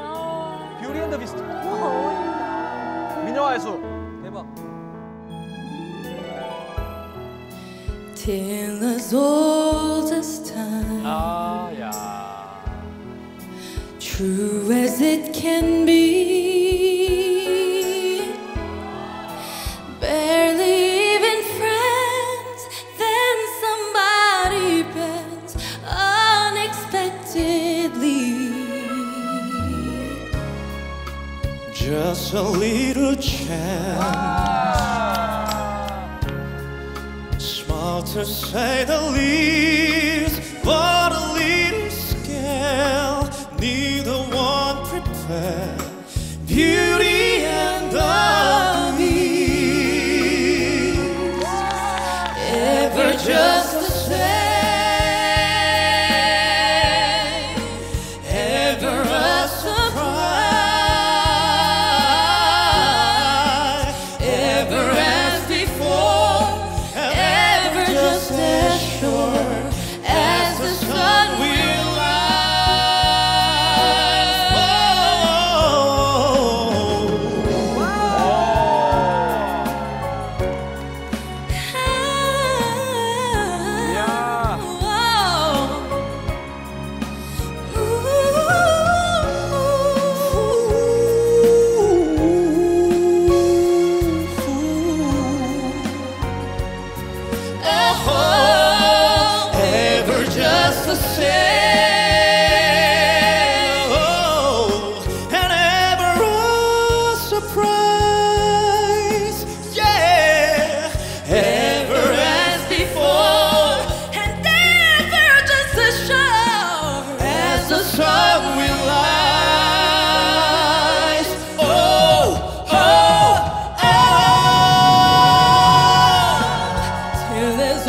어, 뷰리 앤더 비스트. 어울린다. 미녀와의 수. 대박. Till as old as time, 아, 야. true as it can be. Just a little chance, small to say the least, the same, oh, and ever a surprise, yeah, ever as before, And ever just as sure as the sun will rise, oh, oh, oh. till as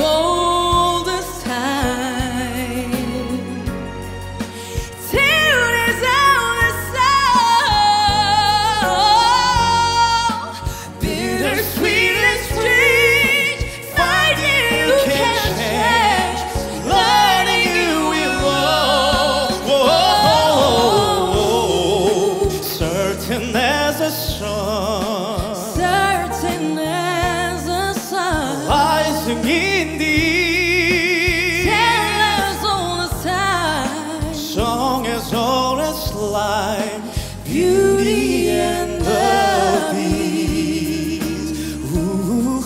sun. Certain as the sun. rising in thee. Tell us all the time. Song as old as life. Beauty and the beast. Ooh.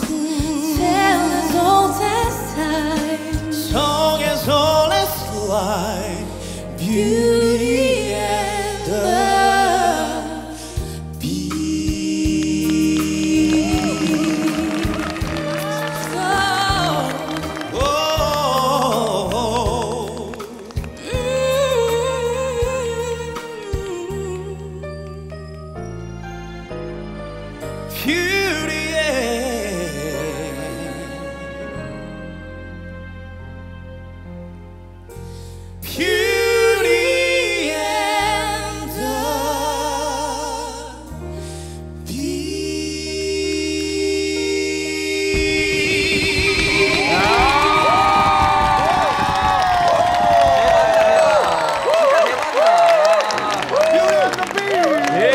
Tell us all as time. Song as old as life. Beauty. cute